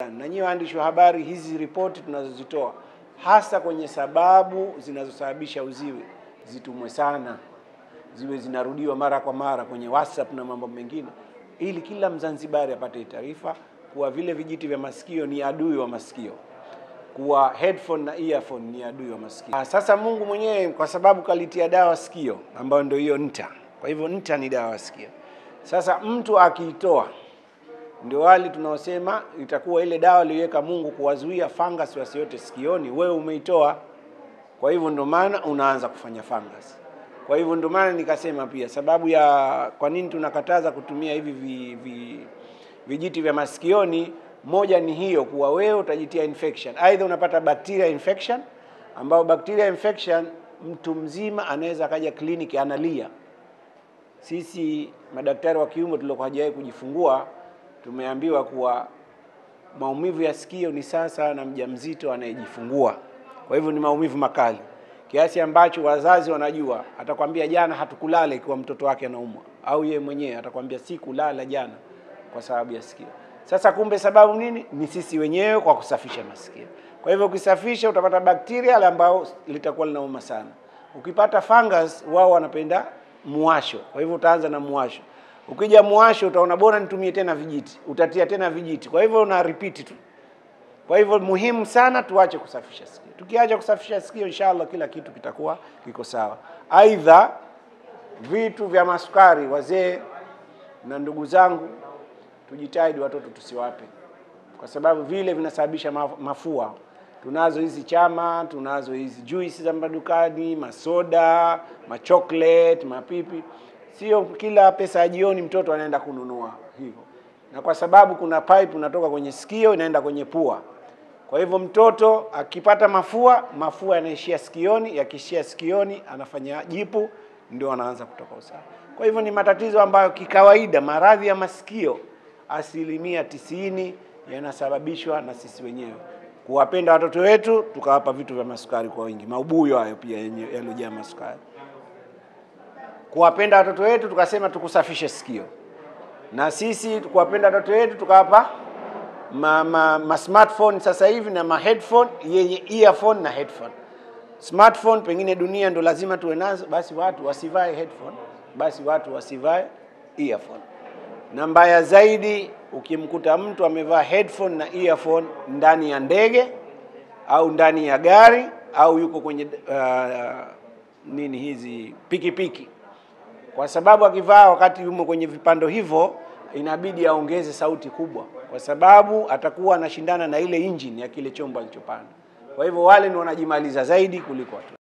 Na waandishi wa habari, hizi ripoti tunazozitoa hasa kwenye sababu zinazosababisha uziwe zitumwe sana, ziwe zinarudiwa mara kwa mara kwenye WhatsApp na mambo mengine, ili kila Mzanzibari apate taarifa kuwa vile vijiti vya masikio ni adui wa masikio, kuwa headphone na earphone ni adui wa masikio. Ah, Sasa Mungu mwenyewe kwa sababu kalitia dawa sikio, ambayo ndio hiyo nta. Kwa hivyo nta ni dawa sikio. Sasa mtu akiitoa ndio wale tunaosema itakuwa ile dawa aliweka Mungu kuwazuia fungus wasiote sikioni, wewe umeitoa. Kwa hivyo ndio maana unaanza kufanya fungus. Kwa hivyo ndio maana nikasema pia sababu ya kwa nini tunakataza kutumia hivi vi, vi, vijiti vya masikioni, moja ni hiyo, kuwa wewe utajitia infection, aidha unapata bacteria infection, ambao bacteria infection mtu mzima anaweza akaja kliniki analia. Sisi madaktari wa kiume tuliokuwa hajawahi kujifungua tumeambiwa kuwa maumivu ya sikio ni sasa na mjamzito anayejifungua. Kwa hivyo ni maumivu makali kiasi ambacho wazazi wanajua, atakwambia jana hatukulala ikiwa mtoto wake anaumwa, au yeye mwenyewe atakwambia sikulala jana kwa sababu ya sikio. Sasa kumbe sababu nini? Ni sisi wenyewe kwa kusafisha masikio. Kwa hivyo ukisafisha utapata bakteria ambao litakuwa linauma sana. Ukipata fungus, wao wanapenda muwasho, kwa hivyo utaanza na muwasho. Ukija muwasho utaona bora nitumie tena vijiti, utatia tena vijiti, kwa hivyo una repeat tu. Kwa hivyo muhimu sana tuache kusafisha sikio. Tukiacha kusafisha sikio, inshallah kila kitu kitakuwa kiko sawa. Aidha, vitu vya masukari, wazee na ndugu zangu, tujitahidi watoto tusiwape, kwa sababu vile vinasababisha mafua. Tunazo hizi chama, tunazo hizi juisi za madukani, masoda, machoklet mapipi. Sio kila pesa ya jioni mtoto anaenda kununua hivyo, na kwa sababu kuna pipe unatoka kwenye sikio inaenda kwenye pua. Kwa hivyo mtoto akipata mafua, mafua yanaishia sikioni, yakishia sikioni anafanya jipu, ndio anaanza kutoka usaha. Kwa hivyo ni matatizo ambayo kikawaida, maradhi ya masikio asilimia tisini yanasababishwa na sisi wenyewe kuwapenda watoto wetu, tukawapa vitu vya masukari kwa wingi, maubuyo hayo pia yaliyojaa masukari. Kuwapenda watoto wetu, tukasema tukusafishe sikio, na sisi kuwapenda watoto wetu tukawapa ma, ma, ma smartphone sasa hivi na ma headphone yenye earphone na headphone. Smartphone pengine dunia ndo lazima tuwe nazo, basi watu wasivae headphone, basi watu wasivae earphone. Na mbaya zaidi, ukimkuta mtu amevaa headphone na earphone ndani ya ndege au ndani ya gari au yuko kwenye uh, nini hizi pikipiki, kwa sababu akivaa wakati yumo kwenye vipando hivyo inabidi aongeze sauti kubwa, kwa sababu atakuwa anashindana na ile injini ya kile chombo alichopanda. Kwa hivyo wale ni wanajimaliza zaidi kuliko watu.